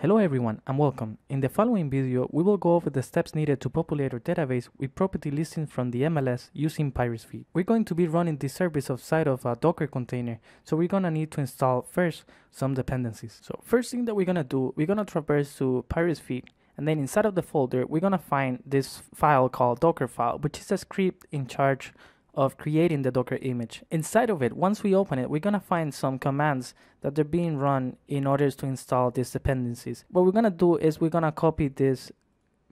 Hello everyone and welcome. In the following video, we will go over the steps needed to populate our database with property listings from the MLS using Pyretsfeed. We're going to be running this service outside of a Docker container, so we're gonna need to install first some dependencies. So first thing that we're gonna do, we're gonna traverse to Pyretsfeed and then inside of the folder, we're gonna find this file called Dockerfile, which is a script in charge of creating the Docker image. Inside of it, once we open it, we're gonna find some commands that are being run in order to install these dependencies. What we're gonna do is we're gonna copy this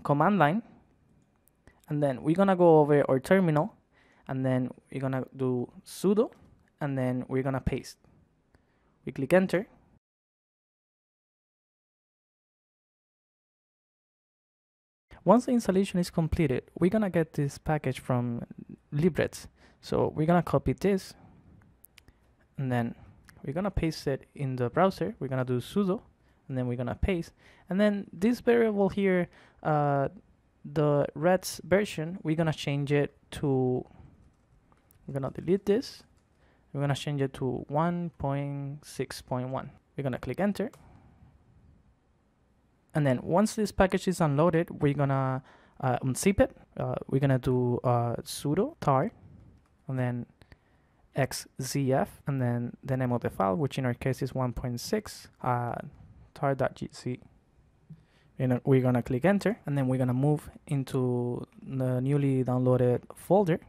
command line and then we're gonna go over our terminal and then we're gonna do sudo and then we're gonna paste. We click enter Once the installation is completed, we're gonna get this package from libRETS. So we're gonna copy this and then we're gonna paste it in the browser. We're gonna do sudo and then we're gonna paste. And then this variable here, uh, the reds version, we're gonna change it to, we're gonna delete this. We're gonna change it to 1.6.1. We're gonna click enter. And then once this package is unloaded, we're gonna uh, unzip it. Uh, we're gonna do uh, sudo tar and then xzf and then the name of the file, which in our case is 1.6 uh, tar.gz. And we're gonna click enter and then we're gonna move into the newly downloaded folder.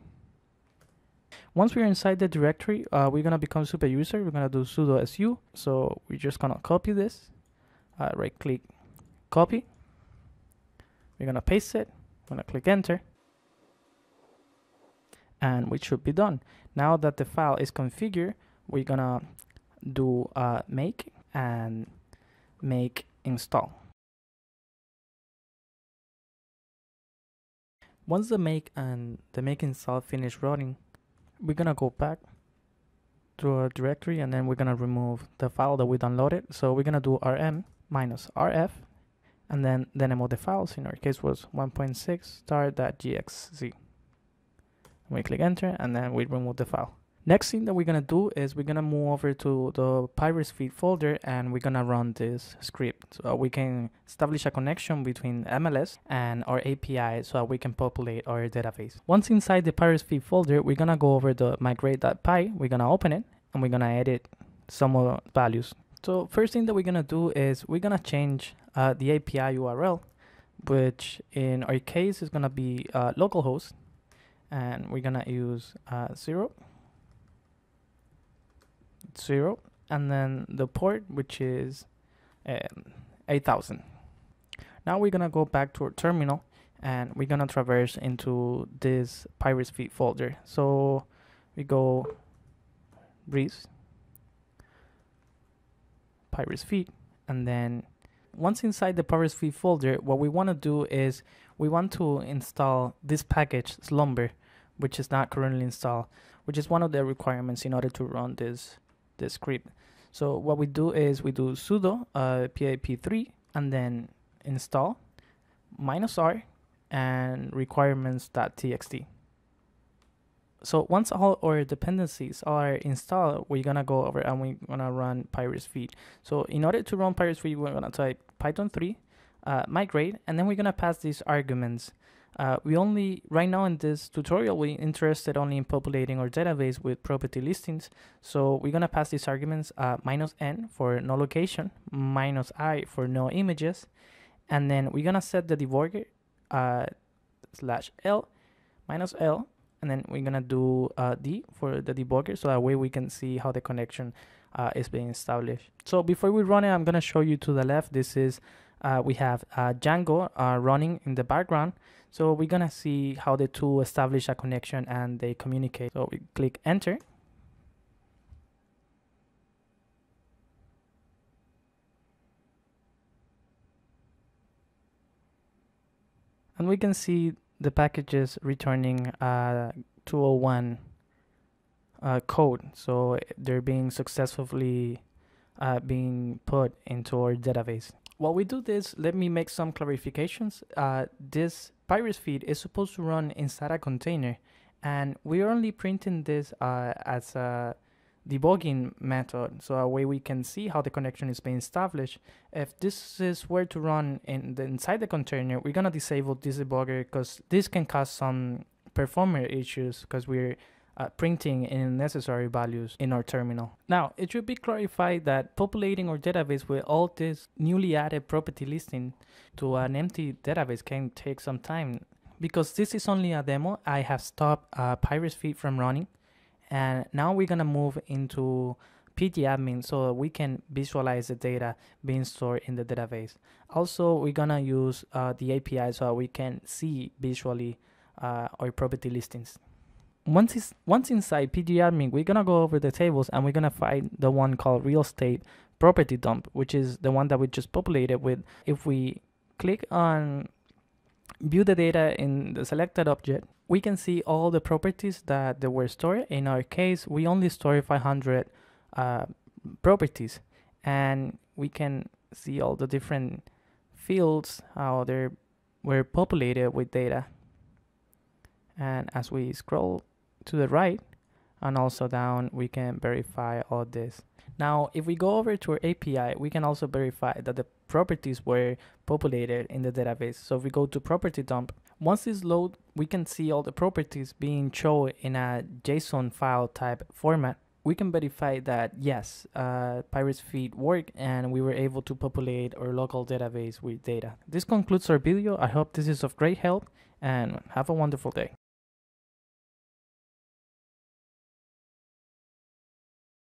Once we're inside the directory, uh, we're gonna become super user. We're gonna do sudo su. So we're just gonna copy this, uh, right click, copy. We're gonna paste it. I'm gonna click enter and we should be done. Now that the file is configured, we're gonna do uh, make and make install. Once the make and the make install finish running, we're gonna go back to our directory and then we're gonna remove the file that we downloaded. So we're gonna do rm minus rf and then the name of the files. In our case was 1.6 star.gxz we click enter and then we remove the file. Next thing that we're gonna do is we're gonna move over to the Pyretsfeed folder and we're gonna run this script. So we can establish a connection between MLS and our API so we can populate our database. Once inside the Pyretsfeed folder we're gonna go over the migrate.py we're gonna open it and we're gonna edit some more values so first thing that we're gonna do is we're gonna change uh, the API URL which in our case is gonna be uh, localhost and we're gonna use uh, zero. Zero and then the port which is um, 8000 now we're gonna go back to our terminal and we're gonna traverse into this Pyretsfeed folder. So we go breeze Pyretsfeed and then once inside the Pyretsfeed folder, what we want to do is we want to install this package Slumber, which is not currently installed, which is one of the requirements in order to run this this script. So what we do is we do sudo uh, pip3 and then install minus r and requirements.txt. So once all our dependencies are installed, we're gonna go over and we're gonna run Pyretsfeed. So in order to run Pyretsfeed, we're gonna type Python 3, uh, migrate, and then we're gonna pass these arguments. Uh, we only, right now in this tutorial, we're interested only in populating our database with property listings. So we're gonna pass these arguments uh, minus n for no location, minus i for no images, and then we're gonna set the debugger uh, slash l minus l and then we're gonna do uh, D for the debugger so that way we can see how the connection uh, is being established. So before we run it, I'm gonna show you to the left. This is uh, we have uh, Django uh, running in the background. So we're gonna see how the two establish a connection and they communicate. So we click enter. And we can see the packages returning uh, 201 uh, code. So they're being successfully uh, being put into our database. While we do this, let me make some clarifications. Uh, this Pyretsfeed is supposed to run inside a container and we're only printing this uh, as a debugging method so a way we can see how the connection is being established if this is where to run in the inside the container we're going to disable this debugger because this can cause some performer issues because we're uh, printing in unnecessary values in our terminal. Now, it should be clarified that populating our database with all this newly added property listing to an empty database can take some time. Because this is only a demo, I have stopped uh, Pyretsfeed from running. And now we're gonna move into pgadmin so we can visualize the data being stored in the database. Also, we're gonna use uh, the API so we can see visually uh, our property listings once is once inside pgadmin, we're gonna go over the tables and we're gonna find the one called real estate property dump, which is the one that we just populated with. If we click on view the data in the selected object, we can see all the properties that they were stored. In our case, we only store 500 uh, properties, and we can see all the different fields how they were populated with data. And as we scroll to the right and also down we can verify all this now if we go over to our API we can also verify that the properties were populated in the database so if we go to property dump once this load we can see all the properties being shown in a JSON file type format we can verify that yes, uh, Pyretsfeed worked and we were able to populate our local database with data. This concludes our video. I hope this is of great help and have a wonderful day.